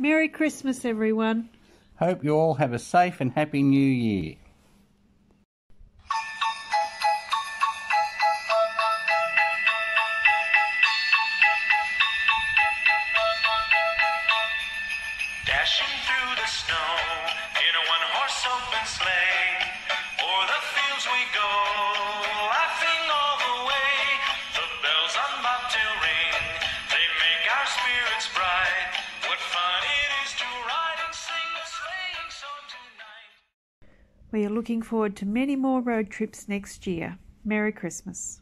Merry Christmas, everyone. Hope you all have a safe and happy new year. Dashing through the snow in a one horse open sleigh. O'er the fields we go, laughing all the way. The bells on bobtail ring, they make our spirits bright. We are looking forward to many more road trips next year. Merry Christmas.